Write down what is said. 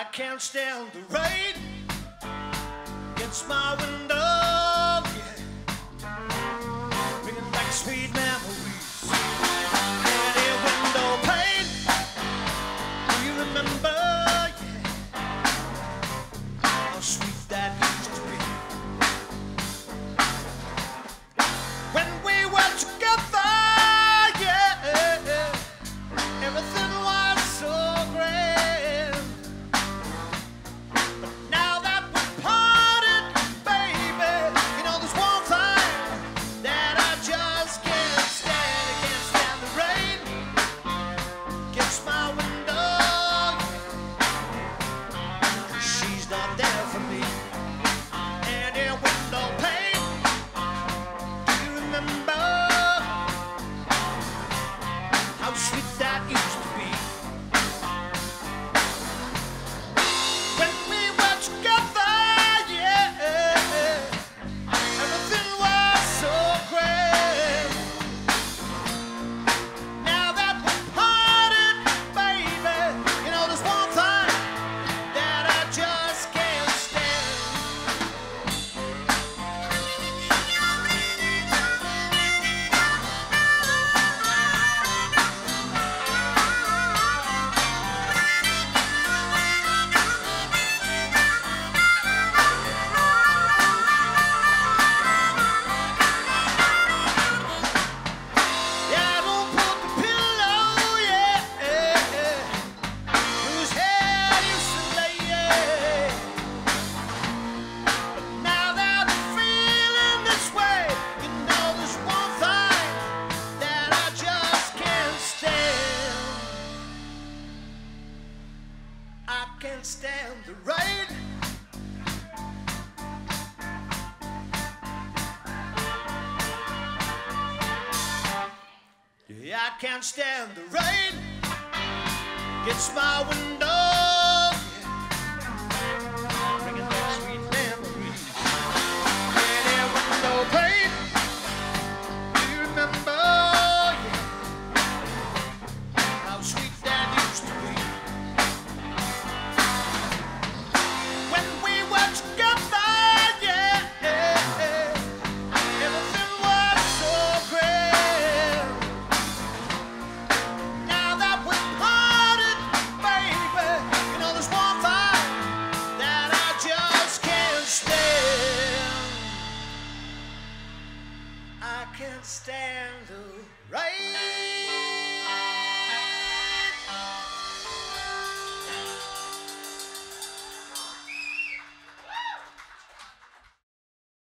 I can't stand the rain against my window. can't stand the rain. Yeah, I can't stand the rain. Gets my window. stand the right.